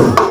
Aplausos